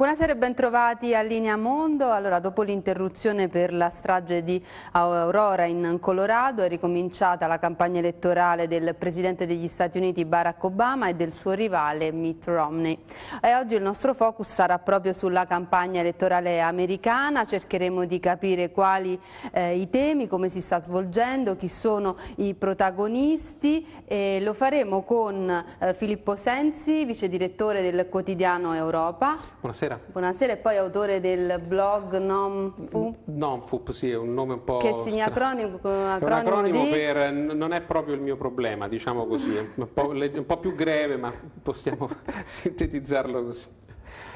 Buonasera e bentrovati a Linea Mondo. Allora, dopo l'interruzione per la strage di Aurora in Colorado è ricominciata la campagna elettorale del Presidente degli Stati Uniti Barack Obama e del suo rivale Mitt Romney. E oggi il nostro focus sarà proprio sulla campagna elettorale americana, cercheremo di capire quali eh, i temi, come si sta svolgendo, chi sono i protagonisti e lo faremo con eh, Filippo Sensi, vice direttore del quotidiano Europa. Buonasera. Buonasera e poi autore del blog NomFu. NomFup, sì, è un nome un po'... Che segna acronimo, acronimo, è un acronimo di... per... non è proprio il mio problema, diciamo così, è un po', un po più breve ma possiamo sintetizzarlo così.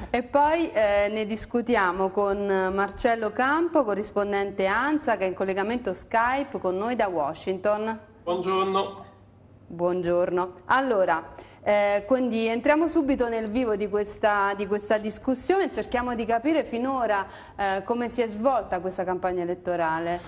E poi eh, ne discutiamo con Marcello Campo, corrispondente ANSA, che è in collegamento Skype con noi da Washington. Buongiorno. Buongiorno. Allora, eh, quindi entriamo subito nel vivo di questa, di questa discussione e cerchiamo di capire finora eh, come si è svolta questa campagna elettorale.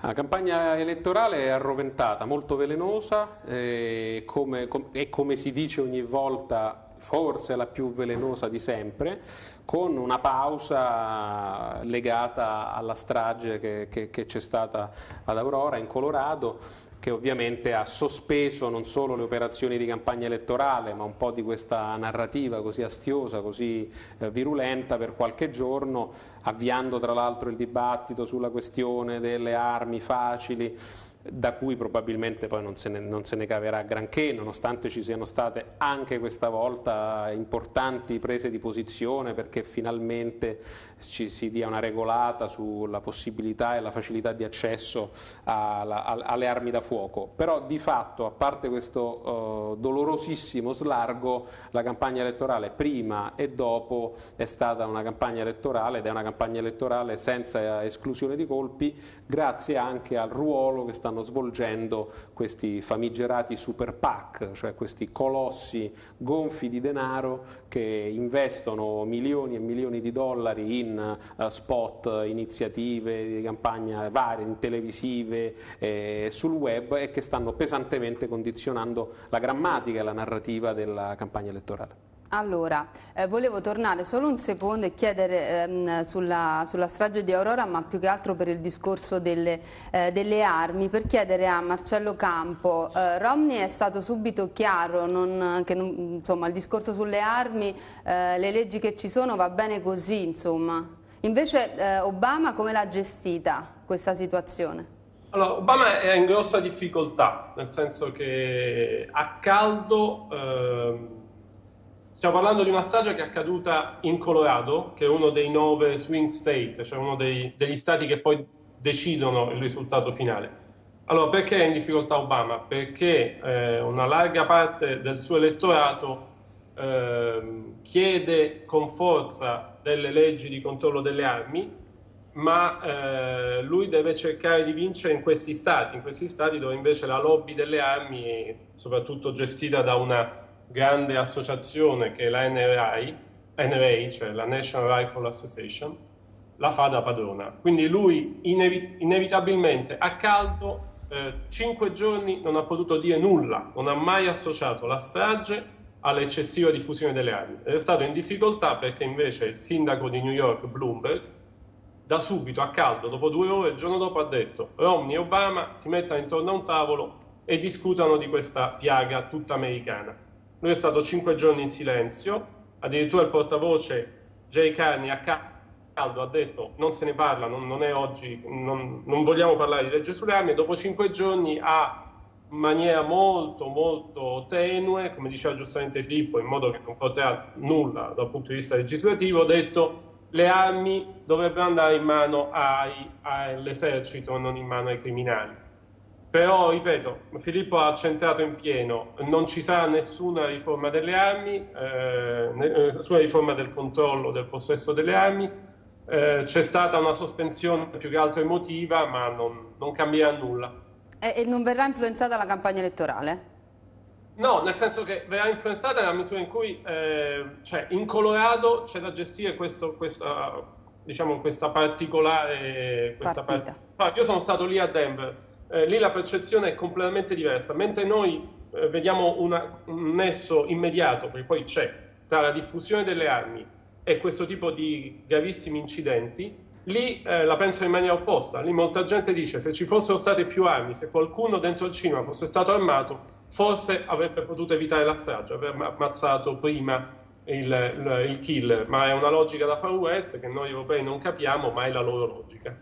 La campagna elettorale è arroventata, molto velenosa e come, com, e come si dice ogni volta forse la più velenosa di sempre, con una pausa legata alla strage che, c'è stata ad Aurora in Colorado che ovviamente ha sospeso non solo le operazioni di campagna elettorale, ma un po' di questa narrativa così astiosa, così eh, virulenta per qualche giorno, avviando tra l'altro il dibattito sulla questione delle armi facili da cui probabilmente poi non se, ne, non se, ne, caverà granché, nonostante ci siano state anche questa volta importanti prese di posizione perché finalmente ci si dia una regolata sulla possibilità e la facilità di accesso alla, alle armi da fuoco. Però di fatto, a parte questo uh, dolorosissimo slargo, la campagna elettorale prima e dopo è stata una campagna elettorale ed è una campagna elettorale senza esclusione di colpi, grazie anche al ruolo che stanno stanno svolgendo questi famigerati super PAC, cioè questi colossi gonfi di denaro che investono milioni e milioni di dollari in uh, spot, iniziative di campagna varie, televisive, eh, sul web e che stanno pesantemente condizionando la grammatica e la narrativa della campagna elettorale. Allora, eh, volevo tornare solo un secondo e chiedere ehm, sulla, sulla, strage di Aurora, ma più che altro per il discorso delle, eh, delle armi, per chiedere a Marcello Campo, eh, Romney è stato subito chiaro non, che non, insomma, il discorso sulle armi, eh, le leggi che ci sono va bene così, insomma. Invece eh, Obama come l'ha gestita questa situazione? Allora, Obama è in grossa difficoltà, nel senso che a caldo ehm, Stiamo parlando di una strage che è accaduta in Colorado, che è uno dei nove swing state, cioè uno dei, degli stati che poi decidono il risultato finale. Allora, perché è in difficoltà Obama? Perché eh, una larga parte del suo elettorato eh, chiede con forza delle leggi di controllo delle armi, ma eh, lui deve cercare di vincere in questi stati, in questi stati dove invece la lobby delle armi soprattutto gestita da una grande associazione che è la NRA, NRA, cioè la National Rifle Association, la fa da padrona. Quindi lui inevi- inevitabilmente a caldo eh, cinque giorni non ha potuto dire nulla, non ha mai associato la strage all'eccessiva diffusione delle armi. Ed è stato in difficoltà perché invece il sindaco di New York, Bloomberg, da subito a caldo, dopo due ore, il giorno dopo ha detto Romney e Obama si mettano intorno a un tavolo e discutano di questa piaga tutta americana. Lui è stato cinque giorni in silenzio, addirittura il portavoce Jay Carney a caldo ha detto non se ne parla, non, non è oggi, non, non, vogliamo parlare di legge sulle armi dopo cinque giorni ha in maniera molto molto tenue, come diceva giustamente Filippo, in modo che non potrà nulla dal punto di vista legislativo, detto le armi dovrebbero andare in mano ai, all'esercito, non in mano ai criminali. Però, ripeto, Filippo ha centrato in pieno, non ci sarà nessuna riforma delle armi, eh, nessuna riforma del controllo del possesso delle armi, eh, c'è stata una sospensione più che altro emotiva, ma non, non cambierà nulla. E, e non verrà influenzata la campagna elettorale? No, nel senso che verrà influenzata nella misura in cui eh, cioè in Colorado c'è da gestire questo, questa, diciamo, questa particolare questa partita. Part... Io sono stato lì a Denver eh, lì la percezione è completamente diversa. Mentre noi eh, vediamo una, un nesso immediato, perché poi c'è, tra la diffusione delle armi e questo tipo di gravissimi incidenti, lì eh, la penso in maniera opposta. Lì molta gente dice se ci fossero state più armi, se qualcuno dentro il cinema fosse stato armato, forse avrebbe potuto evitare la strage, aver ammazzato prima il, il, il killer. Ma è una logica da Far West che noi europei non capiamo, ma è la loro logica.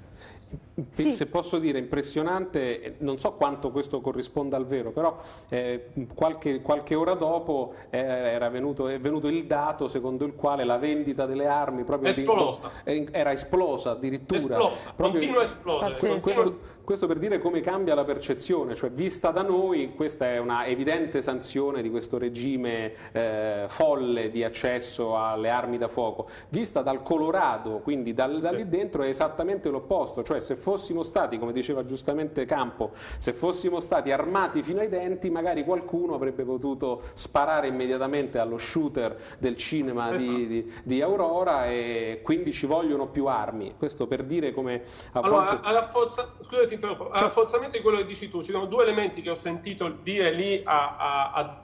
Sì. Se posso dire impressionante, non so quanto questo corrisponda al vero, però eh, qualche, qualche, ora dopo eh, era venuto, è venuto il dato secondo il quale la vendita delle armi proprio esplosa. Di, era esplosa addirittura. Esplosa, proprio, continua a esplodere. Questo, questo, per dire come cambia la percezione, cioè vista da noi questa è una evidente sanzione di questo regime eh, folle di accesso alle armi da fuoco, vista dal Colorado, quindi dal, da lì dentro è esattamente l'opposto, cioè se fossimo stati, come diceva giustamente Campo, se fossimo stati armati fino ai denti, magari qualcuno avrebbe potuto sparare immediatamente allo shooter del cinema esatto. di, di, di, Aurora e quindi ci vogliono più armi. Questo per dire come... allora, volte... scusa ti interrompo, cioè... all'afforzamento di quello che dici tu, ci sono due elementi che ho sentito dire lì a, a, a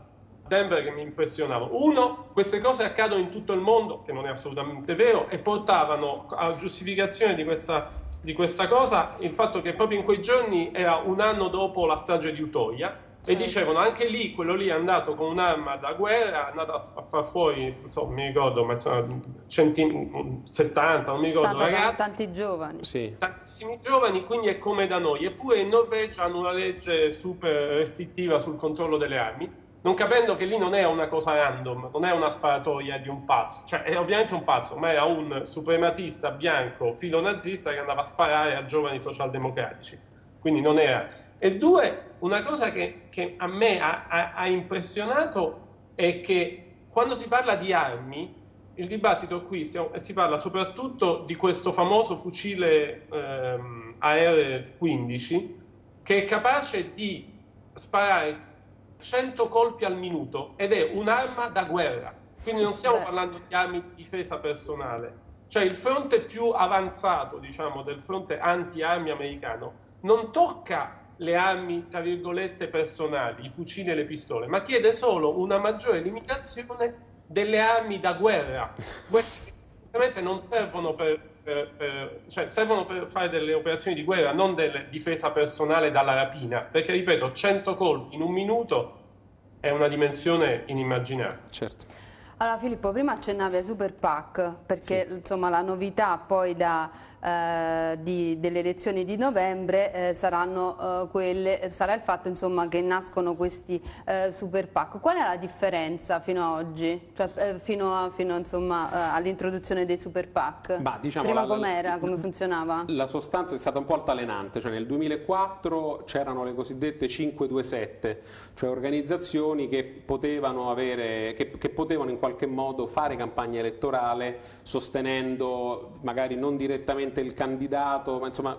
Denver che mi impressionavano. Uno, queste cose accadono in tutto il mondo, che non è assolutamente vero, e portavano a giustificazione di questa di questa cosa il fatto che proprio in quei giorni era un anno dopo la strage di Utoia e dicevano anche lì quello lì è andato con un'arma da guerra è andato a far fuori non mi ricordo ma insomma centin- 70 non mi ricordo Tanto, ragazzi. tanti giovani. Sì. tantissimi giovani quindi è come da noi. Eppure in Norvegia hanno una legge super restrittiva sul controllo delle armi non capendo che lì non è una cosa random, non è una sparatoria di un pazzo, cioè è ovviamente un pazzo, ma era un suprematista bianco filo nazista che andava a sparare a giovani socialdemocratici, quindi non era. E due, una cosa che, che a me ha, ha, ha, impressionato è che quando si parla di armi, il dibattito qui stiamo, si parla soprattutto di questo famoso fucile ehm, AR-15 che è capace di sparare 100 colpi al minuto ed è un'arma da guerra. Quindi non stiamo parlando di armi di difesa personale. Cioè il fronte più avanzato, diciamo, del fronte anti-armi americano non tocca le armi, tra virgolette, personali, i fucili e le pistole, ma chiede solo una maggiore limitazione delle armi da guerra. Queste ovviamente non servono per, per, per, cioè servono per fare delle operazioni di guerra, non della difesa personale dalla rapina, perché ripeto, 100 colpi in un minuto è una dimensione inimmaginabile. Certo. Allora Filippo, prima accennavi ai Super PAC, perché sì. insomma la novità poi da eh, di, delle elezioni di novembre eh, saranno, eh, quelle, sarà il fatto insomma, che nascono questi eh, super PAC. Qual è la differenza fino ad oggi, cioè, eh, fino, fino all'introduzione dei super PAC? Bah, diciamo, Prima com'era, come funzionava? La sostanza è stata un po' altalenante, cioè nel 2004 c'erano le cosiddette 527, cioè organizzazioni che potevano, avere, che, che potevano in qualche modo fare campagna elettorale sostenendo magari non direttamente ovviamente il candidato, ma insomma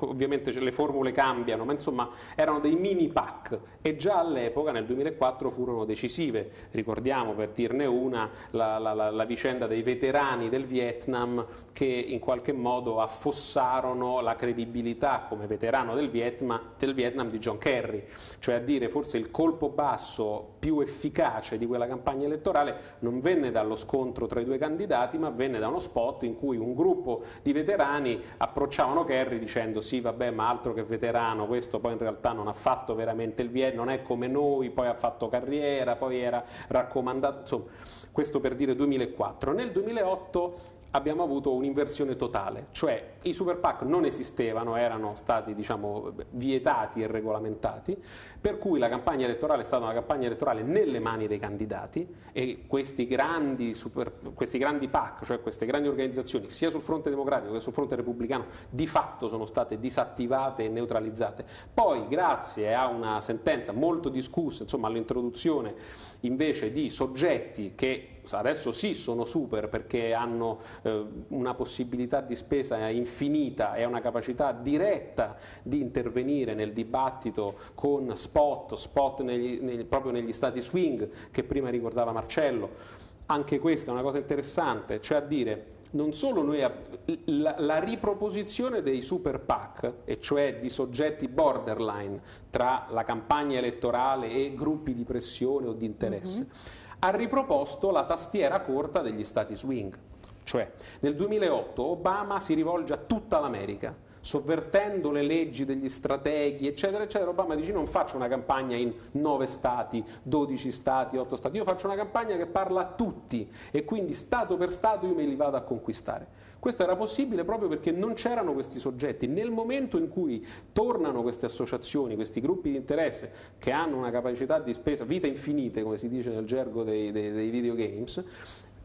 ovviamente le formule cambiano, ma insomma erano dei mini PAC e già all'epoca nel 2004 furono decisive. Ricordiamo per dirne una la, la, la, la vicenda dei veterani del Vietnam che in qualche modo affossarono la credibilità come veterano del Vietnam, del Vietnam di John Kerry, cioè a dire forse il colpo basso più efficace di quella campagna elettorale non venne dallo scontro tra i due candidati ma venne da uno spot in cui un gruppo di veterani veterani approcciavano Kerry dicendo sì vabbè ma altro che veterano, questo poi in realtà non ha fatto veramente il Vietnam, non è come noi, poi ha fatto carriera, poi era raccomandato, insomma questo per dire 2004. Nel 2008 abbiamo avuto un'inversione totale, cioè i super PAC non esistevano, erano stati diciamo, vietati e regolamentati, per cui la campagna elettorale è stata una campagna elettorale nelle mani dei candidati e questi grandi, super, questi grandi PAC, cioè queste grandi organizzazioni, sia sul fronte democratico che sul fronte repubblicano, di fatto sono state disattivate e neutralizzate. Poi, grazie a una sentenza molto discussa, all'introduzione invece di soggetti che adesso sì sono super perché hanno eh, una possibilità di spesa infinita e una capacità diretta di intervenire nel dibattito con spot, spot negli, negli, proprio negli stati swing che prima ricordava Marcello. Anche questa è una cosa interessante, cioè a dire non solo noi la, la, riproposizione dei super PAC, e cioè di soggetti borderline tra la campagna elettorale e gruppi di pressione o di interesse, mm -hmm ha riproposto la tastiera corta degli stati swing. Cioè, nel 2008 Obama si rivolge a tutta l'America sovvertendo le leggi degli strateghi, eccetera, eccetera, Obama dice non faccio una campagna in 9 stati, 12 stati, 8 stati, io faccio una campagna che parla a tutti e quindi stato per stato io me li vado a conquistare. Questo era possibile proprio perché non c'erano questi soggetti. Nel momento in cui tornano queste associazioni, questi gruppi di interesse che hanno una capacità di spesa, vita infinite, come si dice nel gergo dei, dei, dei videogames,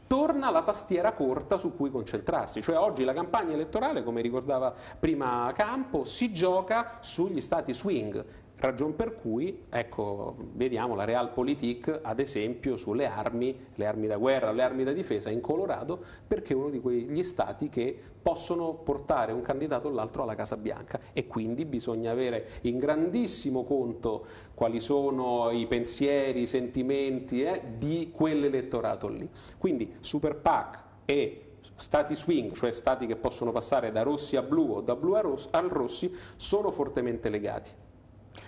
torna la tastiera corta su cui concentrarsi, cioè oggi la campagna elettorale, come ricordava prima Campo, si gioca sugli stati swing, Ragion per cui, ecco, vediamo la Realpolitik, ad esempio, sulle armi, le armi da guerra, le armi da difesa in Colorado, perché è uno di quegli stati che possono portare un candidato o l'altro alla Casa Bianca e quindi bisogna avere in grandissimo conto quali sono i pensieri, i sentimenti eh, di quell'elettorato lì. Quindi Super PAC e stati swing, cioè stati che possono passare da rossi a blu o da blu a, ros- a rossi, sono fortemente legati.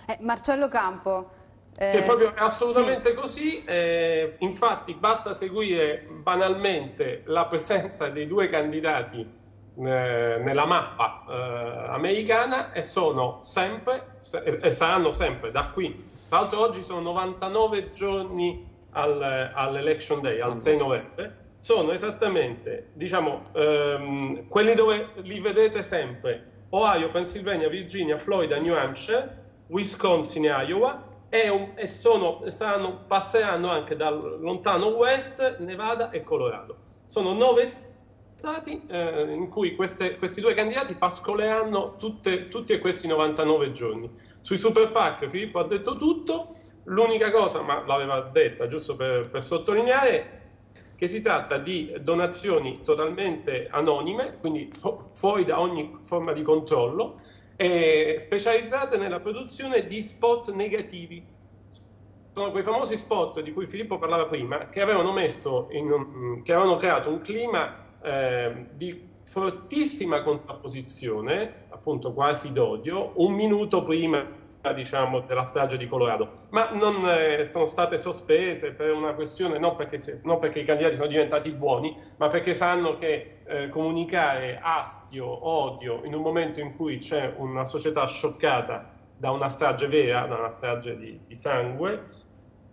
Eh, Marcello Campo. Eh, è proprio assolutamente sì. così, eh, infatti basta seguire banalmente la presenza dei due candidati eh, nella mappa eh, americana e sono sempre se, e saranno sempre da qui. Tra l'altro oggi sono 99 giorni al, all'election day, al 6 novembre. Sono esattamente, diciamo, ehm, quelli dove li vedete sempre. Ohio, Pennsylvania, Virginia, Florida, New Hampshire Wisconsin e Iowa e, un, e sono, saranno, passeranno anche dal lontano West, Nevada e Colorado. Sono nove stati eh, in cui queste, questi due candidati pascoleranno tutte, tutti questi 99 giorni. Sui Super PAC Filippo ha detto tutto, l'unica cosa, ma l'aveva detta giusto per, per sottolineare, che si tratta di donazioni totalmente anonime, quindi fu- fuori da ogni forma di controllo, eh, specializzate nella produzione di spot negativi. Sono quei famosi spot di cui Filippo parlava prima, che avevano, in, che avevano creato un clima eh, di fortissima contrapposizione, appunto quasi d'odio, un minuto prima diciamo, della strage di Colorado, ma non eh, sono state sospese per una questione, non perché, se, non perché, i candidati sono diventati buoni, ma perché sanno che eh, comunicare astio, odio, in un momento in cui c'è una società scioccata da una strage vera, da una strage di, di sangue,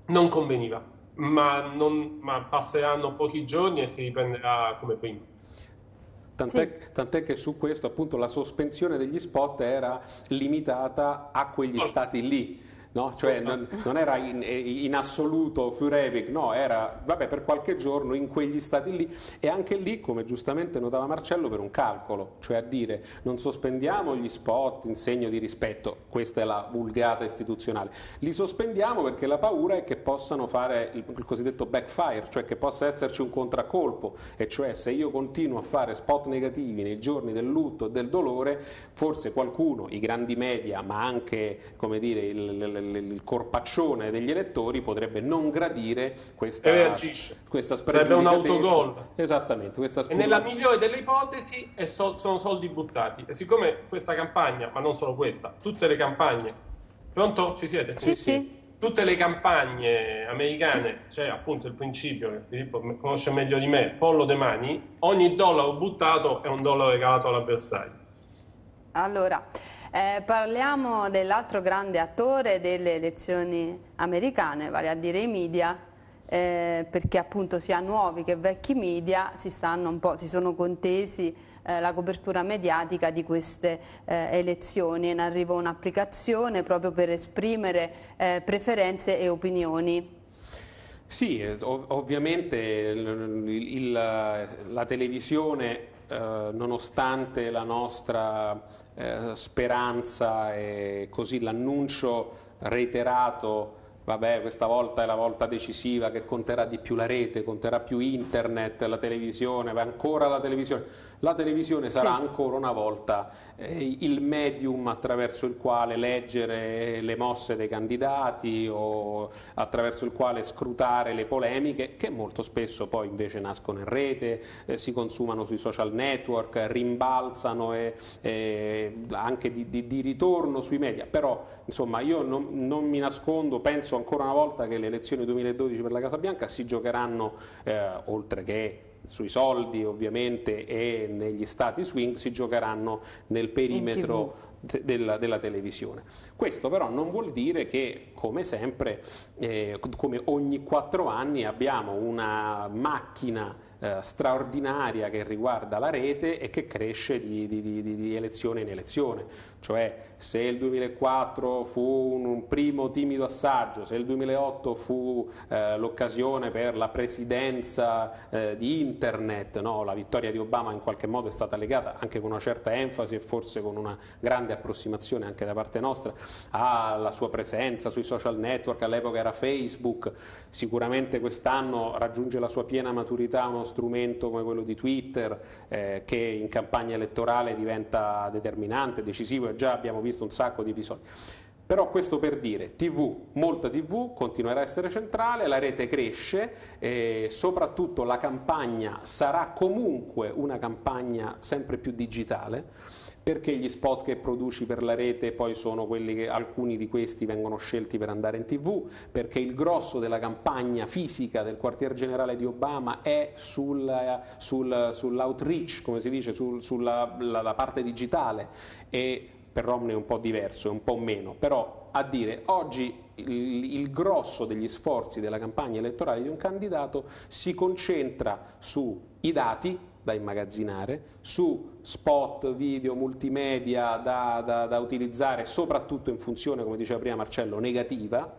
non conveniva, ma, non, ma passeranno pochi giorni e si riprenderà come prima. Tant'è, sì. tant'è, che su questo appunto la sospensione degli spot era limitata a quegli stati lì no? cioè non, non, era in, in assoluto Furevic, no, era vabbè, per qualche giorno in quegli stati lì. E anche lì, come giustamente notava Marcello, per un calcolo, cioè a dire non sospendiamo gli spot in segno di rispetto, questa è la vulgata istituzionale, li sospendiamo perché la paura è che possano fare il, il cosiddetto backfire, cioè che possa esserci un contraccolpo, e cioè se io continuo a fare spot negativi nei giorni del lutto e del dolore, forse qualcuno, i grandi media, ma anche come dire, il, il il corpaccione degli elettori potrebbe non gradire questa, questa Sarebbe un autogol. Esattamente. Questa e nella migliore delle ipotesi so, sono soldi buttati. E siccome questa campagna, ma non solo questa, tutte le campagne... Pronto? Ci siete? Sì, sì. sì. Tutte le campagne americane, c'è appunto il principio che Filippo conosce meglio di me, follow the money, ogni dollaro buttato è un dollaro regalato all'avversario. Allora, eh, parliamo dell'altro grande attore delle elezioni americane, vale a dire i media, eh, perché appunto sia nuovi che vecchi media si, si sono contesi eh, la copertura mediatica di queste eh, elezioni. Ne arriva un'applicazione proprio per esprimere eh, preferenze e opinioni. Sì, ov ovviamente il, il, la televisione eh, nonostante la nostra eh, speranza e così l'annuncio reiterato vabbè questa volta è la volta decisiva che conterà di più la rete, conterà più internet, la televisione, va ancora la televisione la televisione sarà sì. ancora una volta eh, il medium attraverso il quale leggere le mosse dei candidati o attraverso il quale scrutare le polemiche che molto spesso poi invece nascono in rete, eh, si consumano sui social network, rimbalzano e, e anche di, di, di, ritorno sui media. Però insomma io non, non, mi nascondo, penso ancora una volta che le elezioni 2012 per la Casa Bianca si giocheranno eh, oltre che sui soldi ovviamente e negli stati swing si giocheranno nel perimetro della, della, televisione. Questo però non vuol dire che, come sempre, eh, come ogni quattro anni abbiamo una macchina eh, straordinaria che riguarda la rete e che cresce di, di, di, di, elezione in elezione. Cioè se il 2004 fu un, un primo timido assaggio, se il 2008 fu eh, l'occasione per la presidenza eh, di Internet, no? la vittoria di Obama in qualche modo è stata legata anche con una certa enfasi e forse con una grande approssimazione anche da parte nostra alla sua presenza sui social network, all'epoca era Facebook, sicuramente quest'anno raggiunge la sua piena maturità uno strumento come quello di Twitter eh, che in campagna elettorale diventa determinante, decisivo e già abbiamo visto un sacco di episodi. Però questo per dire, TV, molta TV, continuerà a essere centrale, la rete cresce, e soprattutto la campagna sarà comunque una campagna sempre più digitale perché gli spot che produci per la rete poi sono quelli che alcuni di questi vengono scelti per andare in tv, perché il grosso della campagna fisica del quartier generale di Obama è sul, sul, sull'outreach, come si dice, sul, sulla la, parte digitale. E per Romney è un po' diverso, è un po' meno, però a dire oggi il, il, grosso degli sforzi della campagna elettorale di un candidato si concentra sui dati da immagazzinare, su spot, video, multimedia da, da, da utilizzare soprattutto in funzione, come diceva prima Marcello, negativa,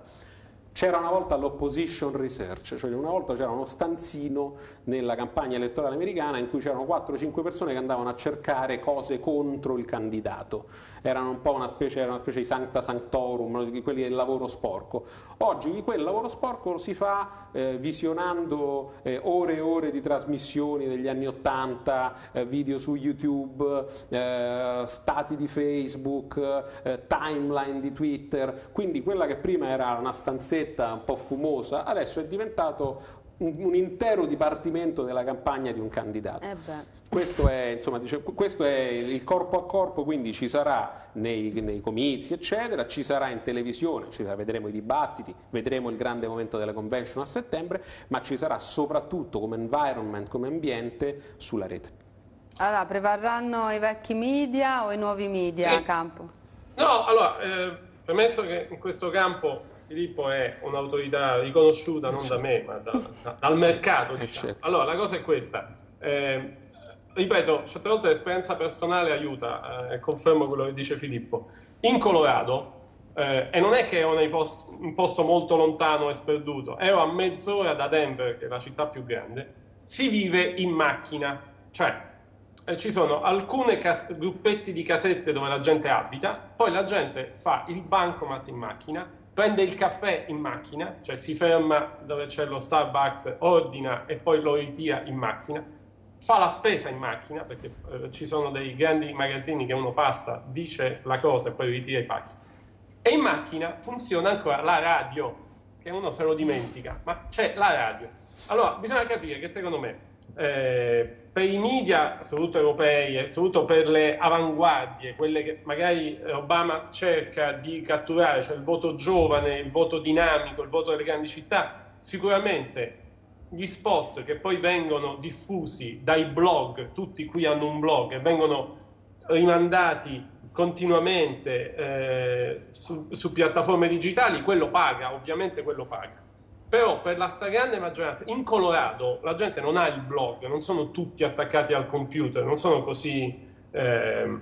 c'era una volta l'opposition research, cioè una volta c'era uno stanzino nella campagna elettorale americana in cui c'erano 4-5 persone che andavano a cercare cose contro il candidato. Erano un po' una specie, una specie di sancta sanctorum, quelli del lavoro sporco. Oggi quel lavoro sporco si fa eh, visionando eh, ore e ore di trasmissioni degli anni 80, eh, video su YouTube, eh, stati di Facebook, eh, timeline di Twitter. Quindi quella che prima era una stanzetta cassetta un po' fumosa, adesso è diventato un, un intero dipartimento della campagna di un candidato. Eh questo, è, insomma, dice, questo, è, il corpo a corpo, quindi ci sarà nei, nei comizi, eccetera, ci sarà in televisione, ci sarà, vedremo i dibattiti, vedremo il grande momento della convention a settembre, ma ci sarà soprattutto come environment, come ambiente sulla rete. Allora, prevarranno i vecchi media o i nuovi media eh, a campo? No, allora, eh, premesso che in questo campo Filippo è un'autorità riconosciuta non da me, ma da, da, dal mercato. Eh, diciamo. Certo. Allora, la cosa è questa. Eh, ripeto, certe volte l'esperienza personale aiuta, eh, confermo quello che dice Filippo. In Colorado, eh, e non è che è un posto, un posto molto lontano e sperduto, ero a mezz'ora da Denver, che è la città più grande, si vive in macchina, cioè eh, ci sono alcuni cas- gruppetti di casette dove la gente abita, poi la gente fa il bancomat in macchina, prende il caffè in macchina, cioè si ferma dove c'è lo Starbucks, ordina e poi lo ritira in macchina, fa la spesa in macchina, perché eh, ci sono dei grandi magazzini che uno passa, dice la cosa e poi ritira i pacchi. E in macchina funziona ancora la radio, che uno se lo dimentica, ma c'è la radio. Allora, bisogna capire che secondo me eh, per i media, soprattutto europei, e soprattutto per le avanguardie, quelle che magari Obama cerca di catturare, cioè il voto giovane, il voto dinamico, il voto delle grandi città, sicuramente gli spot che poi vengono diffusi dai blog, tutti qui hanno un blog, e vengono rimandati continuamente eh, su, su piattaforme digitali, quello paga, ovviamente quello paga. Però per la stragrande maggioranza, in Colorado la gente non ha il blog, non sono tutti attaccati al computer, non sono così eh,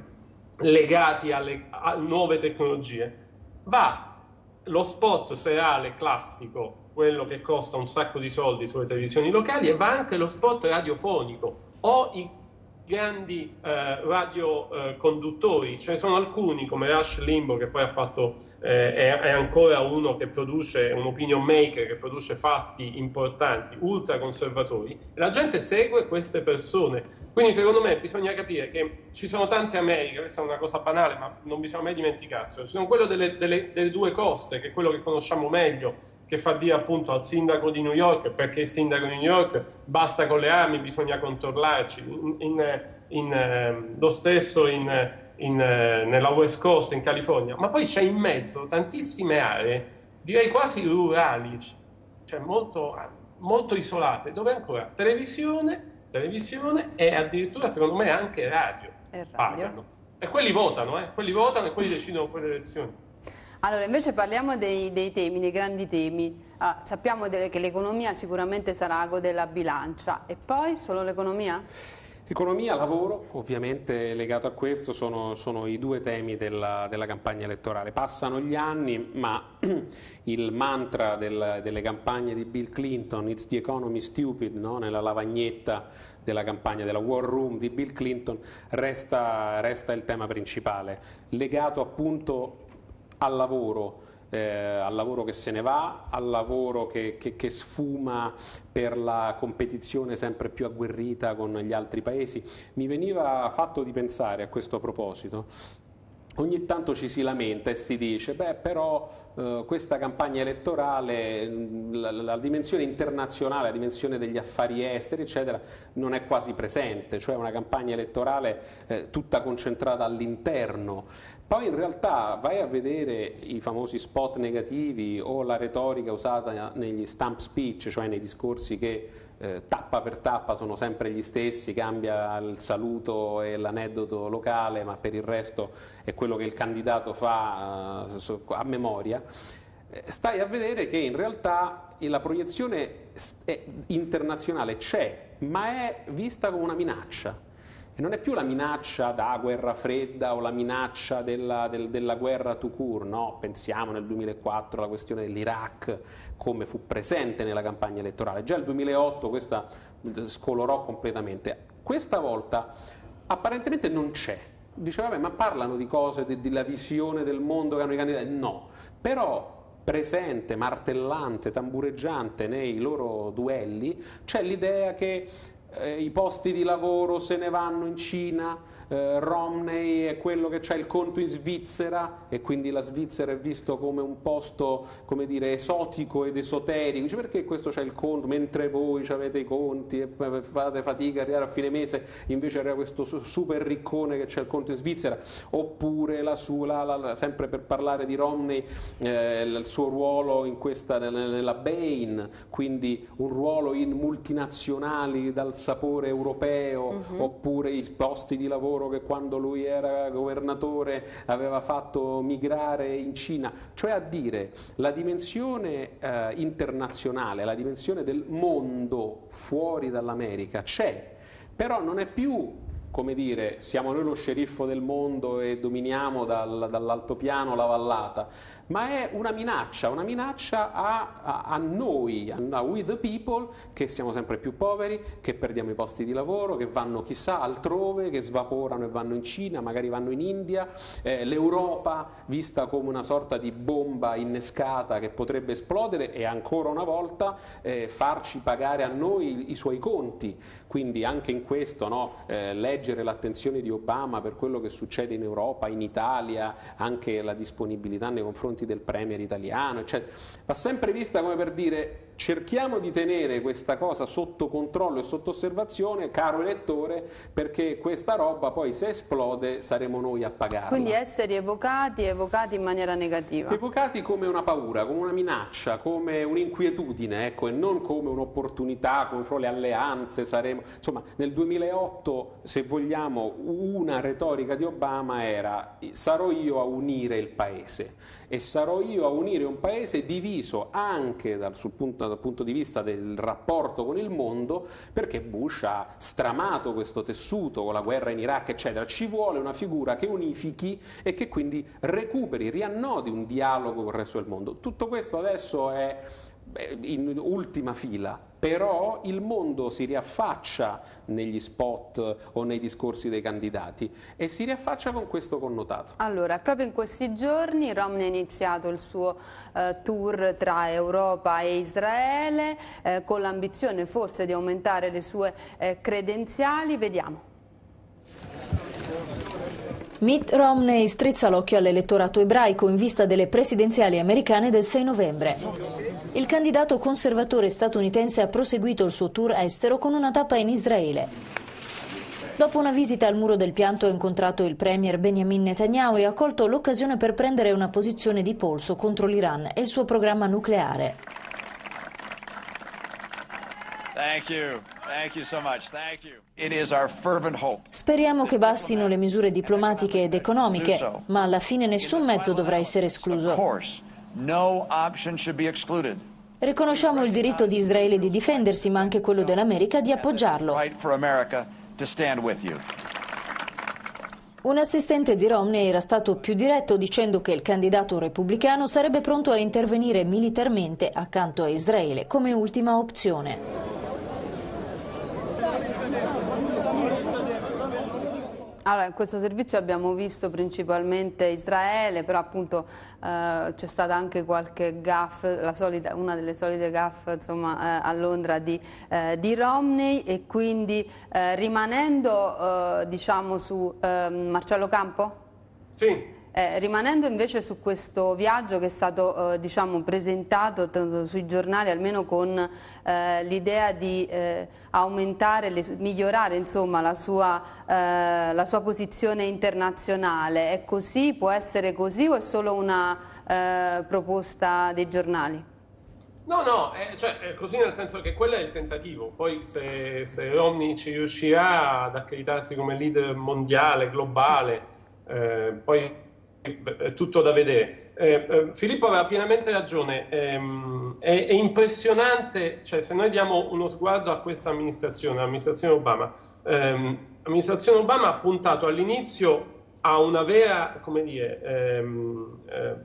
legati alle a nuove tecnologie. Va lo spot serale classico, quello che costa un sacco di soldi sulle televisioni locali, e va anche lo spot radiofonico o i grandi eh, radioconduttori, eh, ce ne sono alcuni come Rush Limbo che poi fatto, eh, è, è, ancora uno che produce, un opinion maker che produce fatti importanti, ultra conservatori, la gente segue queste persone. Quindi secondo me bisogna capire che ci sono tante Americhe, questa è una cosa banale ma non bisogna mai dimenticarselo, ci sono quello delle, delle, delle due coste che è quello che conosciamo meglio, che fa dire appunto al sindaco di New York perché il sindaco di New York basta con le armi, bisogna controllarci, in, in, in, eh, lo stesso in, nella West Coast, in California, ma poi c'è in mezzo tantissime aree, direi quasi rurali, cioè molto, molto isolate, dove ancora televisione televisione e addirittura secondo me anche radio, e radio. pagano. E quelli votano, eh? quelli votano e quelli decidono poi le elezioni. Allora, invece parliamo dei, dei temi, dei grandi temi. Ah, sappiamo che l'economia sicuramente sarà ago della bilancia. E poi solo l'economia? Economia, lavoro, ovviamente legato a questo sono, sono i due temi della, della, campagna elettorale. Passano gli anni, ma il mantra del, delle campagne di Bill Clinton, It's the economy stupid, no? nella lavagnetta della campagna della War Room di Bill Clinton, resta, resta il tema principale, legato appunto al lavoro eh, al lavoro che se ne va, al lavoro che, che, che, sfuma per la competizione sempre più agguerrita con gli altri paesi. Mi veniva fatto di pensare a questo proposito. Ogni tanto ci si lamenta e si dice, beh però eh, questa campagna elettorale, la, la, dimensione internazionale, la dimensione degli affari esteri, eccetera, non è quasi presente, cioè una campagna elettorale eh, tutta concentrata all'interno. Poi in realtà vai a vedere i famosi spot negativi o la retorica usata negli stamp speech, cioè nei discorsi che eh, tappa per tappa sono sempre gli stessi, cambia il saluto e l'aneddoto locale, ma per il resto è quello che il candidato fa eh, a memoria. Eh, stai a vedere che in realtà la proiezione internazionale c'è, ma è vista come una minaccia e non è più la minaccia da guerra fredda o la minaccia della, del, della guerra to court, no? pensiamo nel 2004 alla questione dell'Iraq come fu presente nella campagna elettorale, già nel 2008 questa scolorò completamente, questa volta apparentemente non c'è, diceva vabbè ma parlano di cose, della visione del mondo che hanno i candidati, no, però presente, martellante, tambureggiante nei loro duelli, c'è l'idea che eh, i posti di lavoro se ne vanno in Cina, eh, Romney è quello che ha il conto in Svizzera e quindi la Svizzera è visto come un posto come dire, esotico ed esoterico, Dice, perché questo c'è il conto? Mentre voi avete i conti e fate fatica a arrivare a fine mese, invece arriva questo super riccone che c'è il conto in Svizzera, oppure la sua, la, la, sempre per parlare di Romney, eh, il suo ruolo in questa, nella Bain, quindi un ruolo in multinazionali dal sapore europeo, uh-huh. oppure i posti di lavoro lavoro che quando lui era governatore aveva fatto migrare in Cina, cioè a dire la dimensione eh, internazionale, la dimensione del mondo fuori dall'America c'è, però non è più come dire, siamo noi lo sceriffo del mondo e dominiamo dal, dall'altopiano la vallata, ma è una minaccia, una minaccia a, a, a noi, a we the people, che siamo sempre più poveri, che perdiamo i posti di lavoro, che vanno chissà altrove, che svaporano e vanno in Cina, magari vanno in India, eh, l'Europa vista come una sorta di bomba innescata che potrebbe esplodere e ancora una volta eh, farci pagare a noi i, suoi conti. Quindi anche in questo no, eh, leggere l'attenzione di Obama per quello che succede in Europa, in Italia, anche la disponibilità nei confronti del premier italiano, eccetera. Va sempre vista come per dire cerchiamo di tenere questa cosa sotto controllo e sotto osservazione, caro elettore, perché questa roba poi se esplode saremo noi a pagarla. Quindi essere evocati, evocati in maniera negativa. Evocati come una paura, come una minaccia, come un'inquietudine, ecco, e non come un'opportunità, come fra le alleanze saremo... Insomma, nel 2008, se vogliamo, una retorica di Obama era sarò io a unire il paese e sarò io a unire un paese diviso anche dal, punto, dal, punto, di vista del rapporto con il mondo perché Bush ha stramato questo tessuto con la guerra in Iraq eccetera. Ci vuole una figura che unifichi e che quindi recuperi, riannodi un dialogo con il resto del mondo. Tutto questo adesso è in ultima fila, però il mondo si riaffaccia negli spot o nei discorsi dei candidati e si riaffaccia con questo connotato. Allora, proprio in questi giorni Romney ha iniziato il suo eh, tour tra Europa e Israele eh, con l'ambizione forse di aumentare le sue eh, credenziali, vediamo. Mitt Romney strizza l'occhio all'elettorato ebraico in vista delle presidenziali americane del 6 novembre. Il candidato conservatore statunitense ha proseguito il suo tour estero con una tappa in Israele. Dopo una visita al muro del pianto ha incontrato il premier Benjamin Netanyahu e ha colto l'occasione per prendere una posizione di polso contro l'Iran e il suo programma nucleare. Thank you. Speriamo che bastino le misure diplomatiche ed economiche, ma alla fine nessun mezzo dovrà essere escluso. Riconosciamo il diritto di Israele di difendersi, ma anche quello dell'America di appoggiarlo. Un assistente di Romney era stato più diretto dicendo che il candidato repubblicano sarebbe pronto a intervenire militarmente accanto a Israele come ultima opzione. Allora, in questo servizio abbiamo visto principalmente Israele, però appunto eh, c'è stata anche qualche gaff, solita, una delle solite gaff insomma, eh, a Londra di, eh, di, Romney e quindi eh, rimanendo eh, diciamo su ehm, Marcello Campo? Sì. Eh, rimanendo invece su questo viaggio che è stato eh, diciamo, presentato sui giornali almeno con eh, l'idea di eh, aumentare, le, migliorare insomma, la, sua, eh, la, sua, posizione internazionale, è così? Può essere così o è solo una eh, proposta dei giornali? No, no, è, cioè, è così nel senso che quello è il tentativo, poi se, se Romney ci riuscirà ad accreditarsi come leader mondiale, globale, poi è tutto da vedere. Eh, eh, Filippo aveva pienamente ragione, ehm, è, è, impressionante, cioè se noi diamo uno sguardo a questa amministrazione, l'amministrazione Obama, ehm, l'amministrazione Obama ha puntato all'inizio a una vera, come dire, ehm, eh,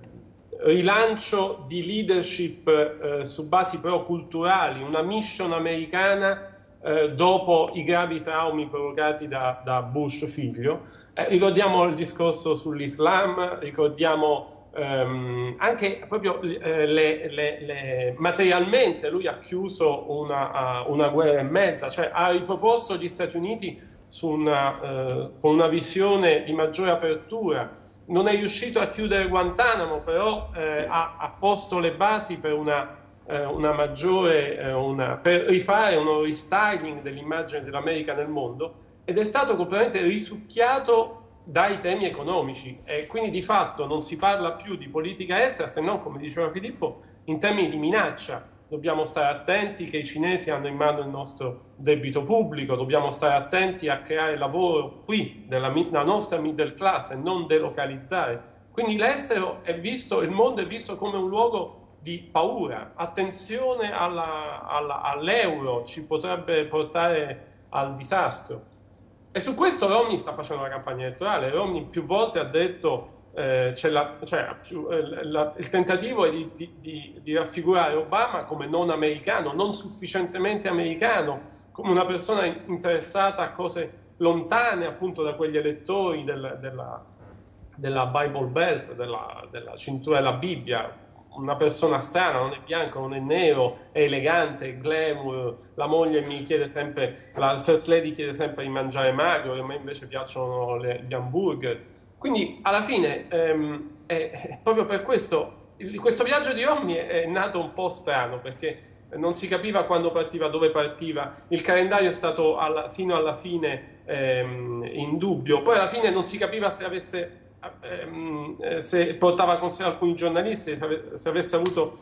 rilancio di leadership eh, su basi però culturali, una mission americana eh, dopo i gravi traumi provocati da, da Bush figlio. Eh, ricordiamo il discorso sull'Islam, ricordiamo ehm, anche proprio eh, le, le, le, materialmente lui ha chiuso una, una, guerra e mezza, cioè ha riproposto gli Stati Uniti una, eh, con una visione di maggiore apertura. Non è riuscito a chiudere Guantanamo, però eh, ha, ha posto le basi per una eh, una maggiore, eh, una, per rifare uno restyling dell'immagine dell'America nel mondo ed è stato completamente risucchiato dai temi economici e quindi di fatto non si parla più di politica estera se non, come diceva Filippo, in termini di minaccia. Dobbiamo stare attenti che i cinesi hanno in mano il nostro debito pubblico, dobbiamo stare attenti a creare lavoro qui, della, nostra middle class e non delocalizzare. Quindi l'estero è visto, il mondo è visto come un luogo di paura, attenzione alla, alla, all'euro, ci potrebbe portare al disastro. E su questo Romney sta facendo una campagna elettorale. Romney più volte ha detto eh, la, cioè, più, eh, la, il tentativo è di, di, di, di, raffigurare Obama come non americano, non sufficientemente americano, come una persona interessata a cose lontane appunto da quegli elettori del, della, della Bible Belt, della, della cintura della Bibbia, una persona strana, non è bianco, non è nero, è elegante, è glamour, la moglie mi chiede sempre, la first lady chiede sempre di mangiare magro, a me invece piacciono le, gli hamburger. Quindi alla fine ehm, è, proprio per questo, questo viaggio di Romney è, è nato un po' strano perché non si capiva quando partiva, dove partiva, il calendario è stato alla, sino alla fine ehm, in dubbio, poi alla fine non si capiva se avesse Ehm, eh, se portava con sé alcuni giornalisti, se avesse avuto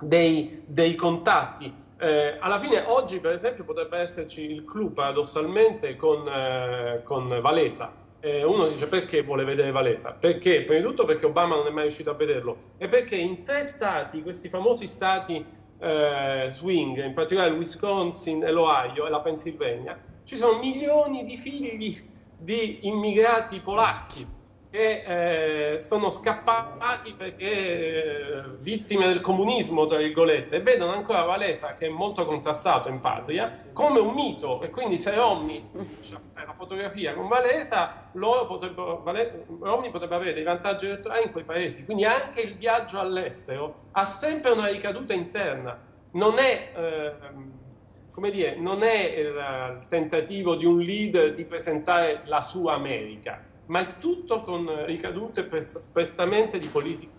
dei, dei contatti. Eh, alla fine oggi per esempio potrebbe esserci il clou paradossalmente con, eh, con Valesa. Uno dice perché vuole vedere Valesa? Perché? Prima di tutto perché Obama non è mai riuscito a vederlo e perché in tre stati, questi famosi stati eh, swing, in particolare il Wisconsin l'Ohio e la Pennsylvania, ci sono milioni di figli di immigrati polacchi che eh, sono scappati perché eh, vittime del comunismo, tra virgolette, e vedono ancora Valesa, che è molto contrastato in patria, come un mito. E quindi se Romney la fotografia con Valesa, potrebbero, Vale, Romney potrebbe avere dei vantaggi elettorali in quei paesi. Quindi anche il viaggio all'estero ha sempre una ricaduta interna. Non è... Eh, come dire, non è il tentativo di un leader di presentare la sua America, ma è tutto con ricadute prettamente di politica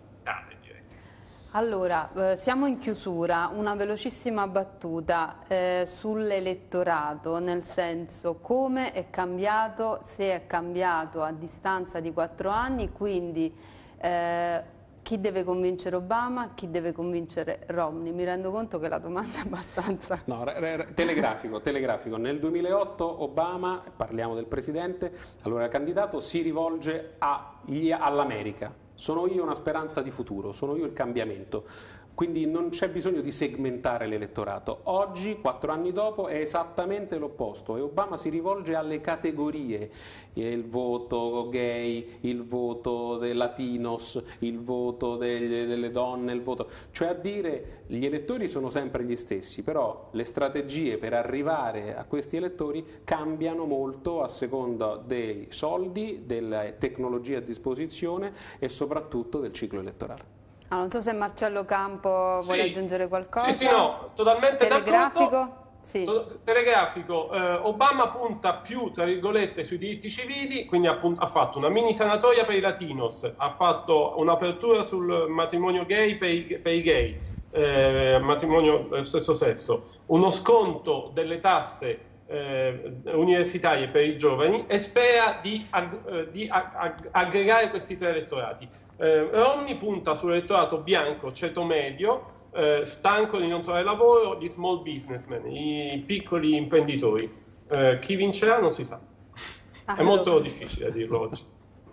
allora, eh, siamo in chiusura, una velocissima battuta eh, sull'elettorato, nel senso come è cambiato, se è cambiato a distanza di quattro anni, quindi eh, Chi deve convincere Obama, chi deve convincere Romney? Mi rendo conto che la domanda è abbastanza... No, telegrafico, telegrafico. Nel 2008 Obama, parliamo del presidente, allora candidato, si rivolge all'America. Sono io una speranza di futuro, sono io il cambiamento. Quindi non c'è bisogno di segmentare l'elettorato. Oggi, quattro anni dopo, è esattamente l'opposto e Obama si rivolge alle categorie, il voto gay, il voto dei latinos, il voto delle, delle donne, il voto... cioè a dire gli elettori sono sempre gli stessi, però le strategie per arrivare a questi elettori cambiano molto a seconda dei soldi, delle tecnologie a disposizione e soprattutto del ciclo elettorale. Ah, non so se Marcello Campo sì. vuole aggiungere qualcosa. Sì, sì, no, totalmente Telegrafico? Sì. Telegrafico, eh, Obama punta più, tra virgolette, sui diritti civili, quindi ha, ha, fatto una mini sanatoria per i latinos, ha fatto un'apertura sul matrimonio gay per i, per i gay, eh, matrimonio del stesso sesso, uno sconto delle tasse eh, universitarie per i giovani e spera di, ag, eh, di ag, aggregare questi tre elettorati. Eh, Romney punta sull'elettorato bianco, ceto medio, eh, stanco di non trovare lavoro, gli small businessmen, i piccoli imprenditori. Eh, chi vincerà non si sa. Allora. È molto difficile dirlo oggi.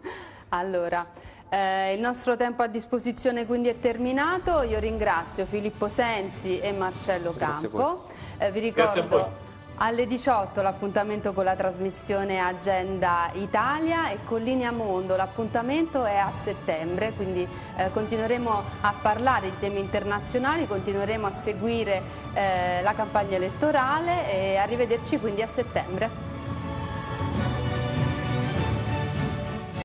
Allora, eh, il nostro tempo a disposizione quindi è terminato. Io ringrazio Filippo Sensi e Marcello Campo. Eh, vi ricordo alle 18 l'appuntamento con la trasmissione Agenda Italia e con Linea Mondo l'appuntamento è a settembre, quindi eh, continueremo a parlare di temi internazionali, continueremo a seguire eh, la campagna elettorale e arrivederci quindi a settembre.